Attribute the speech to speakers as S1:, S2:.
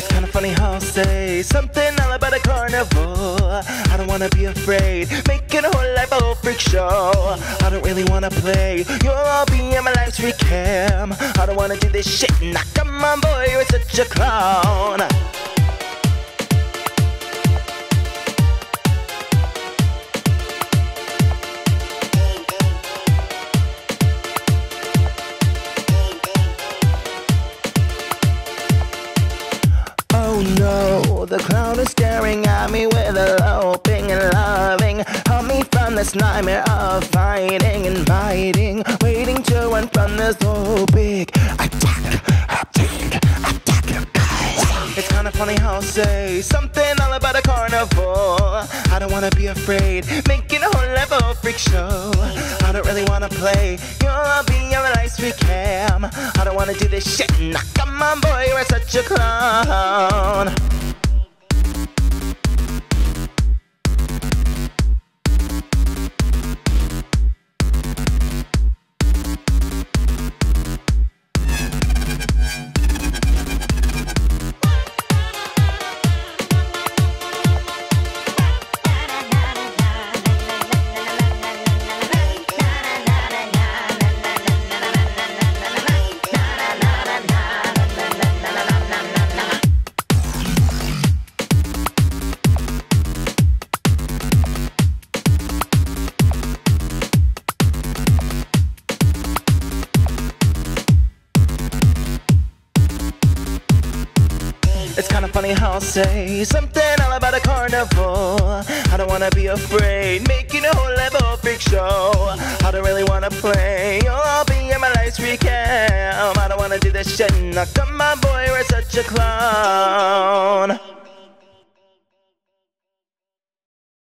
S1: funny how I'll say something all about a carnival. I don't wanna be afraid, making a whole life a whole freak show. I don't really wanna play, you'll all be in my life's free cam. I don't wanna do this shit, nah, come on boy, you're such a clown. The clown is staring at me with a loping and loving. Help me from this nightmare of fighting and biting. Waiting to run from this so big attack, attack, attack. It's kinda funny how I'll say something all about a carnival. I don't wanna be afraid, making a whole level freak show. I don't really wanna play, you'll be on a nice free cam. I don't wanna do this shit, come on boy, you're such a clown. It's kinda funny how I'll say something all about a carnival. I don't wanna be afraid, making a whole level freak show. I don't really wanna play, you'll all be in my life's recap. I don't wanna do this shit, now come my boy, you're such a clown.